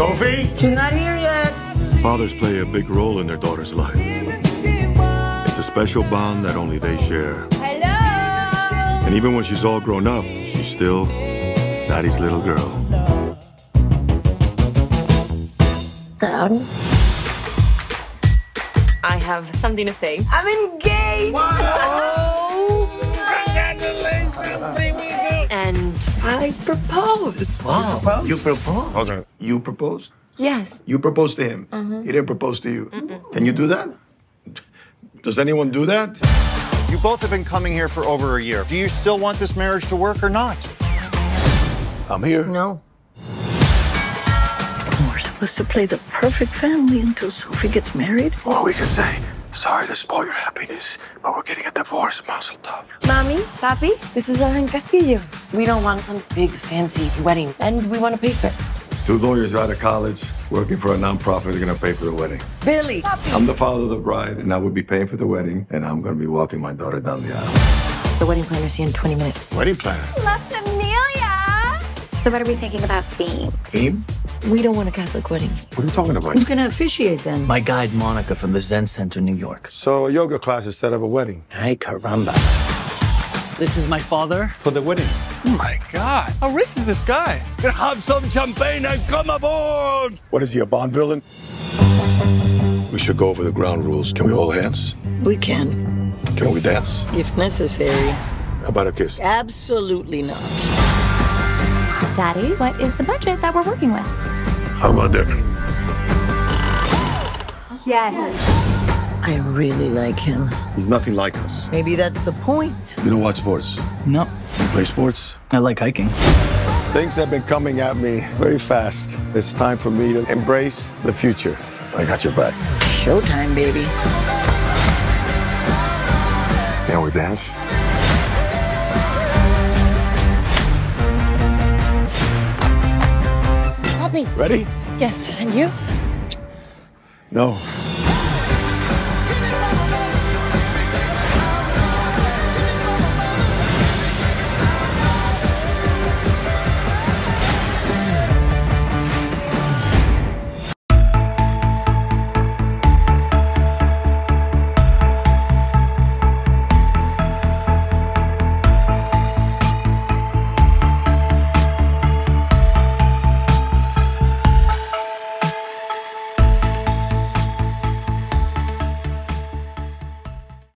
Sophie? She's not here yet. Fathers play a big role in their daughter's life. It's a special bond that only they share. Hello. And even when she's all grown up, she's still Daddy's little girl. Dad. I have something to say. I'm engaged. And I propose. Wow. You proposed? Hold on. You proposed? Yes. You proposed to him. Mm-hmm. He didn't propose to you. Can you do that? Does anyone do that? You both have been coming here for over a year. Do you still want this marriage to work or not? I'm here. No. We're supposed to play the perfect family until Sophie gets married. Or we could say, sorry to spoil your happiness, but we're getting a divorce. Mazel tov. Mommy, Papi, this is Adan Castillo. We don't want some big fancy wedding, and we want to pay for it. Two lawyers out of college working for a nonprofit are going to pay for the wedding. Billy. I'm the father of the bride, and I will be paying for the wedding, and I'm going to be walking my daughter down the aisle. The wedding planner's here in 20 minutes. Wedding planner? Left Amelia. So what are we thinking about theme? Theme? We don't want a Catholic wedding. What are you talking about? Who's gonna officiate then? My guide, Monica, from the Zen Center, New York. So a yoga class instead of a wedding. Hey, caramba. This is my father. For the wedding. Oh my God. How rich is this guy? Have some champagne and come aboard! What is he, a Bond villain? We should go over the ground rules. Can we hold hands? We can, Can we dance? if necessary. How about a kiss? Absolutely not. Daddy, what is the budget that we're working with? How about that? Yes. I really like him. He's nothing like us. Maybe that's the point. You don't watch sports. No, You play sports? I like hiking. Things have been coming at me very fast. It's time for me to embrace the future. I got your back. Showtime, baby. Can we dance? Papi. Ready? Yes, and you? No.